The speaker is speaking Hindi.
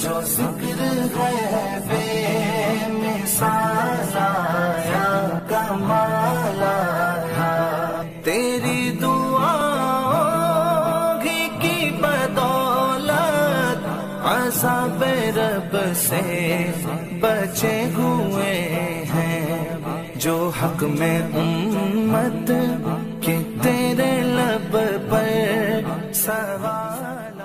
जो ज़िक्र है वे मिसाया कमालाया तेरी दुआ की बदौलत असाब रब से बचे हुए हैं। जो हक में उम्मत के तेरे लब पर सवार